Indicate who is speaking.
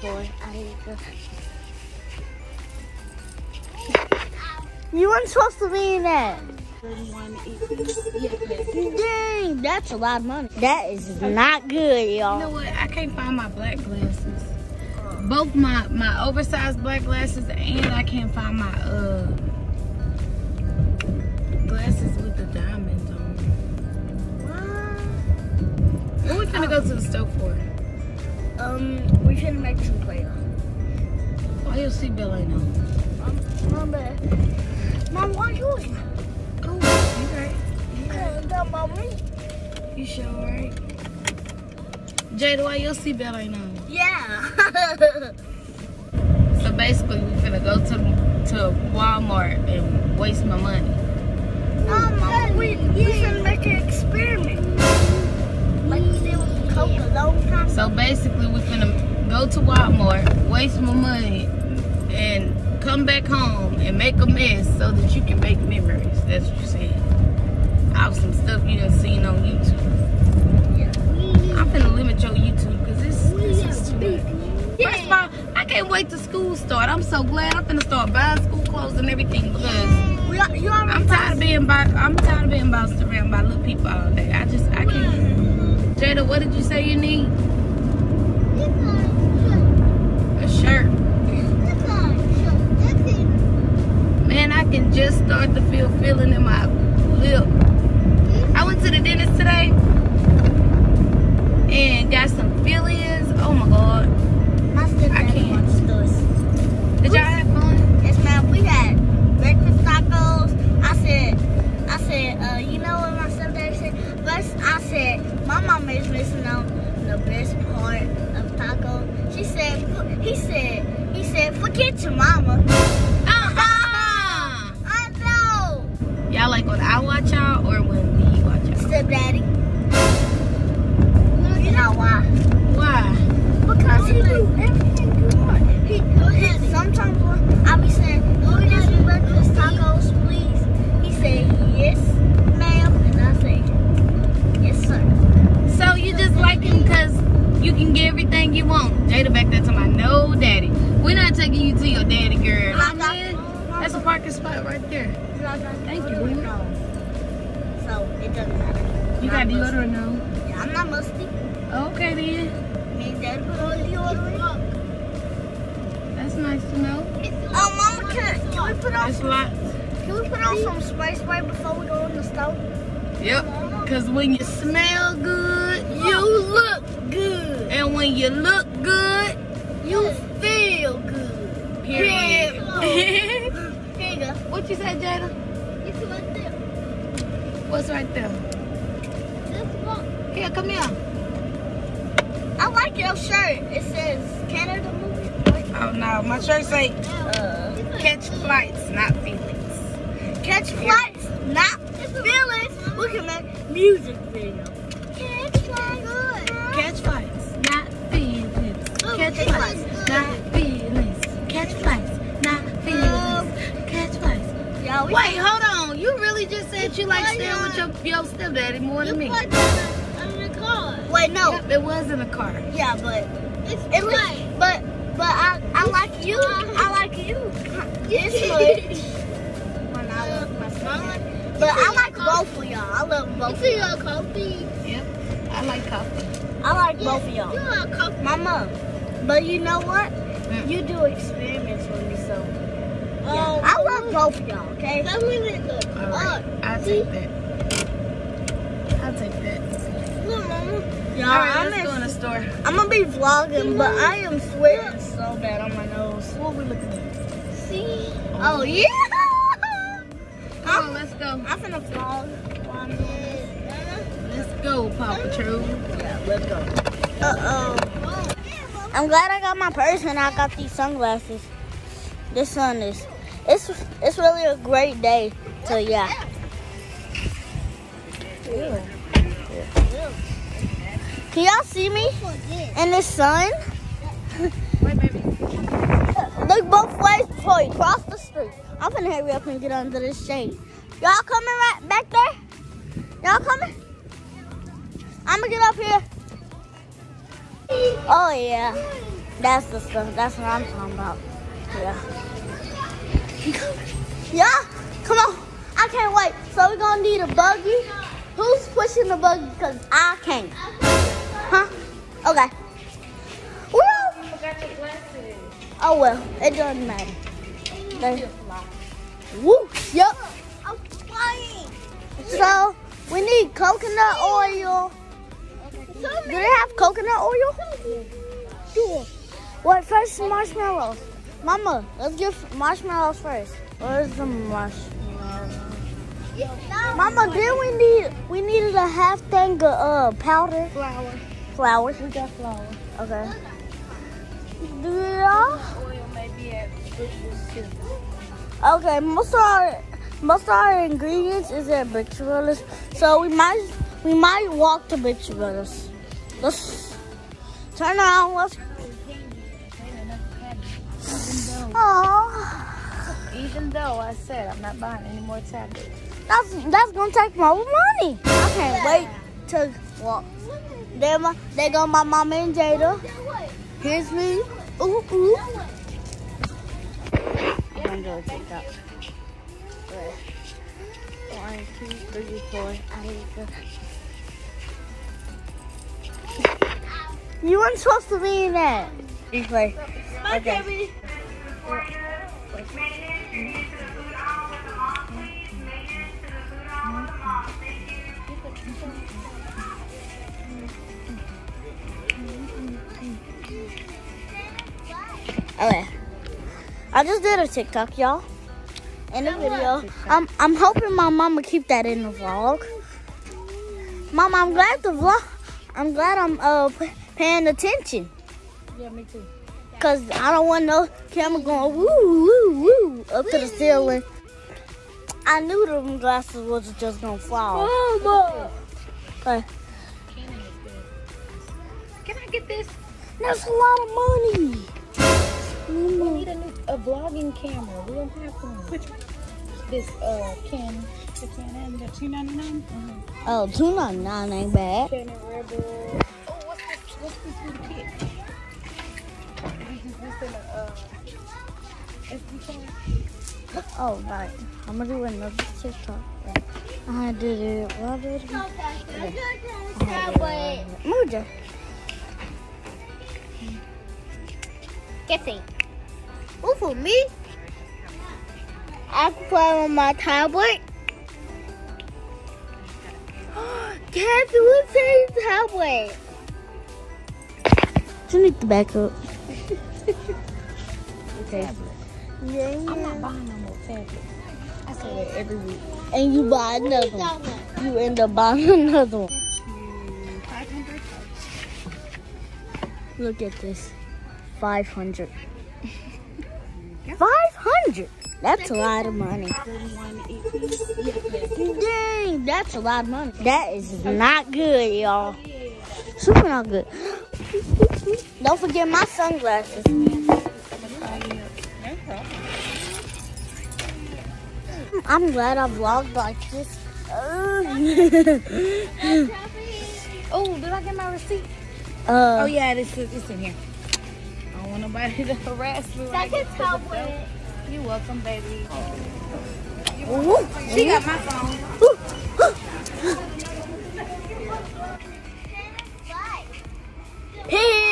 Speaker 1: Boy, I go. You weren't supposed to be in that. Dang, that's a lot of money. That is not good,
Speaker 2: You know
Speaker 1: y'all.
Speaker 2: what? I can't find my black glasses. Both my my oversized black glasses and I can't find my uh glasses with the diamonds on. What we finna go to the store for?
Speaker 1: Um, we should make some play.
Speaker 2: Why your seatbelt ain't on?
Speaker 1: Mom, Mom, why you?
Speaker 2: Oh, you right.
Speaker 1: You can't talk about me.
Speaker 2: You sure right. Jayda, why your seatbelt ain't on?
Speaker 1: Yeah.
Speaker 2: So basically, we finna go to to Walmart and waste my money. Go to Walmart, waste my money, and come back home and make a mess so that you can make memories. That's what you said. Out some stuff you done seen on YouTube. I'm finna limit your YouTube because this, this is too much. First of all, I can't wait to school start. I'm so glad I'm finna start buying school clothes and everything because
Speaker 1: are,
Speaker 2: I'm tired of being by, I'm tired of being bounced around by little people all day. I just I can't. Jayda, what did you say you need? Shirt. Man, I can just start to feel feeling in my lip. I went to the dentist today and got some fillings. Oh my god.
Speaker 1: Forget your mama. It doesn't matter.
Speaker 2: You got deodorant now?
Speaker 1: Yeah, I'm not musty.
Speaker 2: Okay then.
Speaker 1: Me and Dad put on deodorant.
Speaker 2: That's nice to know.
Speaker 1: Oh, Mama, can, can we put on
Speaker 2: It's lots.
Speaker 1: can we put on some spice spray before we go in the stove?
Speaker 2: Yep. Cause when you smell good,
Speaker 1: You look good.
Speaker 2: and when you look good,
Speaker 1: You feel good.
Speaker 2: period.
Speaker 1: Here you go.
Speaker 2: what you said, Jayda?
Speaker 1: It's right there.
Speaker 2: What's right there?
Speaker 1: This one.
Speaker 2: Here, come here.
Speaker 1: I like your shirt. It says Canada movie.
Speaker 2: Oh no, my shirt say
Speaker 1: Uh,
Speaker 2: catch flights, not feelings.
Speaker 1: catch flights, not feelings. We can make music video. Catch flights.
Speaker 2: Catch flights, not feelings. Catch
Speaker 1: catch
Speaker 2: flights, You just said you like staying with your, your stepdaddy more than me.
Speaker 1: in the car. Wait, no.
Speaker 2: Yep, it was in the car.
Speaker 1: Yeah, but it's it was, but but I I like you. I like you. This much. When I love my son. But I like both of y'all. I love both of y'all. coffee.
Speaker 2: Yep, I like coffee.
Speaker 1: I like both of y'all.
Speaker 3: You like coffee?
Speaker 1: My mom. But you know what?
Speaker 2: Mm.
Speaker 1: You do experiments with me, so yeah.
Speaker 3: Um,
Speaker 1: both of y'all, okay?
Speaker 3: Tell me the
Speaker 2: All right, I'll take that. I'll take that.
Speaker 3: Look, mama.
Speaker 1: Y'all,
Speaker 2: All right,
Speaker 1: I'm,
Speaker 2: let's go in the store.
Speaker 1: I'm gonna be vlogging, but I am sweating so bad on my nose.
Speaker 2: What we looking at?
Speaker 3: See?
Speaker 1: Oh yeah!
Speaker 2: Come on, let's go.
Speaker 1: I'm finna vlog. while I'm doing this.
Speaker 2: Let's go, Paw Patrol.
Speaker 1: Yeah, let's go. Uh oh. I'm glad I got my purse and I got these sunglasses. This sun is it's it's really a great day. So yeah. Can y'all see me in the sun? Look both ways before you cross the street. I'm gonna hurry up and get under this shade. Y'all coming right back there? Y'all coming? I'm gonna get up here. Oh yeah. That's the stuff. That's what I'm talking about. Yeah. yeah. Come on. I can't wait. So we're gonna need a buggy. Who's pushing the buggy? Cause I can't. Huh? Okay. Woo! Oh well, it doesn't matter. They- Woo! Yep. I'm flying. So we need coconut oil. Do they have coconut oil? Sure. What first marshmallows? Mama, let's get marshmallows first. Where's the marshmallows? Mama, then we need we needed a half thing of uh powder.
Speaker 2: Flour.
Speaker 1: Flowers.
Speaker 2: We got flour.
Speaker 1: Okay. Do y'all?
Speaker 2: Oil may be at.
Speaker 1: Okay, most of our most of our ingredients is at Big Brothers, so we might we might walk to Big Brothers. Let's turn around. Let's. Aww,
Speaker 2: Even though I said I'm not buying any more tablets.
Speaker 1: that's that's gonna take more money. I can't wait to walk. There, my there go my mama and Jayda. Here's me. Ooh ooh. I'm gonna do a TikTok. One, two, three, four. I need to. You weren't supposed to be in that. Replay. Okay. Okay. I just did a TikTok, y'all. In the video. I'm I'm hoping my mama keep that in the vlog. Mama, I'm glad the vlog. I'm glad I'm uh paying attention.
Speaker 2: Yeah, me too.
Speaker 1: Cause I don't want no camera going woo woo woo up to the ceiling. I knew them glasses was just gonna fall. Okay.
Speaker 2: Can I get this?
Speaker 1: That's a lot of money.
Speaker 2: We need a new a vlogging camera. We don't have one. Which one? This uh Canon. The Canon, the two ninety nine.
Speaker 1: Oh, two ninety nine ain't bad.
Speaker 2: Canon Rebel. Oh, what's this? What's this new kit? This is in a SD card.
Speaker 1: Oh, right. I'm gonna do another TikTok. I did it. What did it? Moja.
Speaker 3: Guessing.
Speaker 1: Ooh, for me, I can play on my tablet. Kathy, what's his tablet? You need to back okay. Yeah,
Speaker 2: I'm not buying no more tablets. I say that every week.
Speaker 1: And you buy another one. You end up buying another one. Look at this. 500. 500? That's a lot of money. Dang, that's a lot of money. That is not good, y'all. Super not good. Don't forget my sunglasses. I'm glad I vlogged like this.
Speaker 2: oh, did I get my receipt?
Speaker 1: Uh,
Speaker 2: oh yeah, it's, it's in here. I don't want nobody to harass me. That can help with You're welcome, baby. She got my phone.
Speaker 1: Hey.